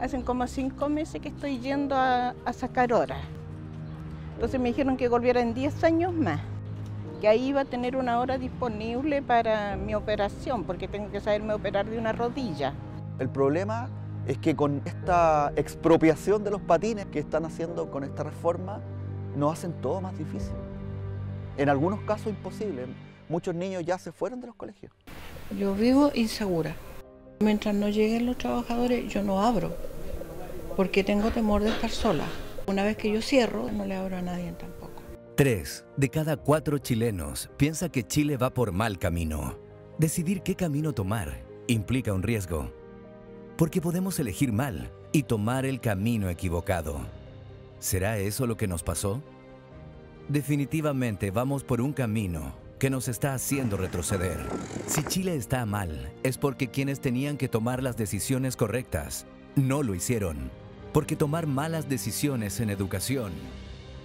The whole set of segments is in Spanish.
hacen como cinco meses que estoy yendo a, a sacar horas. Entonces me dijeron que volviera en 10 años más, que ahí iba a tener una hora disponible para mi operación, porque tengo que saberme operar de una rodilla. El problema es que con esta expropiación de los patines que están haciendo con esta reforma, nos hacen todo más difícil. En algunos casos imposible. Muchos niños ya se fueron de los colegios. Yo vivo insegura. Mientras no lleguen los trabajadores, yo no abro, porque tengo temor de estar sola. Una vez que yo cierro, no le abro a nadie tampoco. Tres de cada cuatro chilenos piensa que Chile va por mal camino. Decidir qué camino tomar implica un riesgo, porque podemos elegir mal y tomar el camino equivocado. ¿Será eso lo que nos pasó? Definitivamente vamos por un camino que nos está haciendo retroceder. Si Chile está mal, es porque quienes tenían que tomar las decisiones correctas no lo hicieron. Porque tomar malas decisiones en educación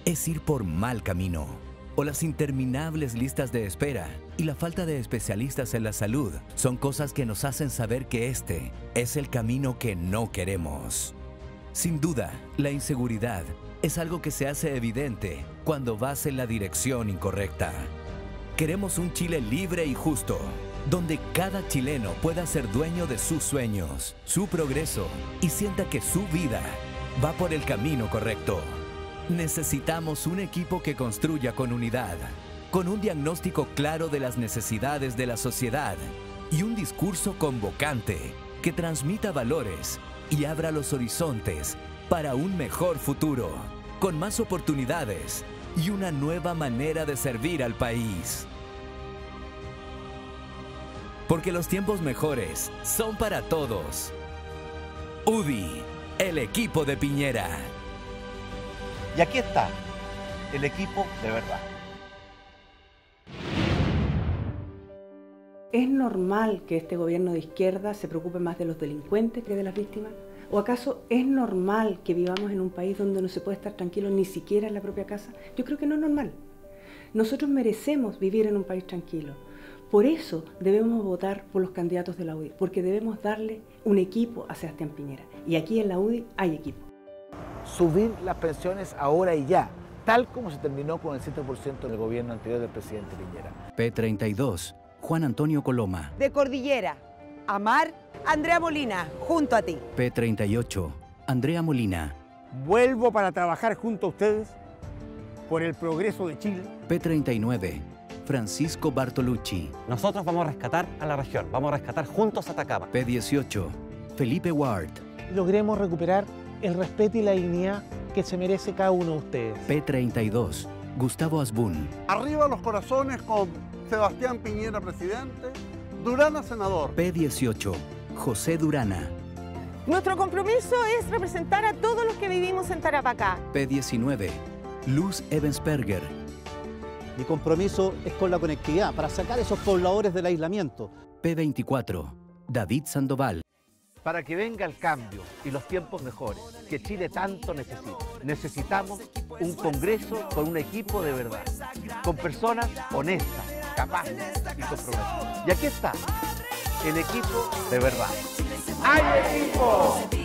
es ir por mal camino. O las interminables listas de espera y la falta de especialistas en la salud son cosas que nos hacen saber que este es el camino que no queremos. Sin duda, la inseguridad es algo que se hace evidente cuando vas en la dirección incorrecta. Queremos un Chile libre y justo, donde cada chileno pueda ser dueño de sus sueños, su progreso y sienta que su vida va por el camino correcto. Necesitamos un equipo que construya con unidad, con un diagnóstico claro de las necesidades de la sociedad y un discurso convocante que transmita valores y abra los horizontes para un mejor futuro, con más oportunidades y una nueva manera de servir al país. Porque los tiempos mejores son para todos. UDI, el equipo de Piñera. Y aquí está, el equipo de verdad. ¿Es normal que este gobierno de izquierda se preocupe más de los delincuentes que de las víctimas? ¿O acaso es normal que vivamos en un país donde no se puede estar tranquilo ni siquiera en la propia casa? Yo creo que no es normal. Nosotros merecemos vivir en un país tranquilo. Por eso debemos votar por los candidatos de la UDI, porque debemos darle un equipo a Sebastián Piñera. Y aquí en la UDI hay equipo. Subir las pensiones ahora y ya, tal como se terminó con el 7% en el gobierno anterior del presidente Piñera. P32, Juan Antonio Coloma. De Cordillera, Amar, Andrea Molina, junto a ti. P38, Andrea Molina. Vuelvo para trabajar junto a ustedes por el progreso de Chile. P39, Francisco Bartolucci. Nosotros vamos a rescatar a la región, vamos a rescatar juntos a Atacama. P18, Felipe Ward. Logremos recuperar el respeto y la dignidad que se merece cada uno de ustedes. P32, Gustavo Asbun. Arriba los corazones con Sebastián Piñera, presidente, Durana, senador. P18, José Durana. Nuestro compromiso es representar a todos los que vivimos en Tarapacá. P19, Luz Evensperger. Mi compromiso es con la conectividad para sacar a esos pobladores del aislamiento. P24, David Sandoval. Para que venga el cambio y los tiempos mejores que Chile tanto necesita, necesitamos un Congreso con un equipo de verdad, con personas honestas, capaces y comprometidas. Y aquí está, el equipo de verdad. ¡Hay equipo!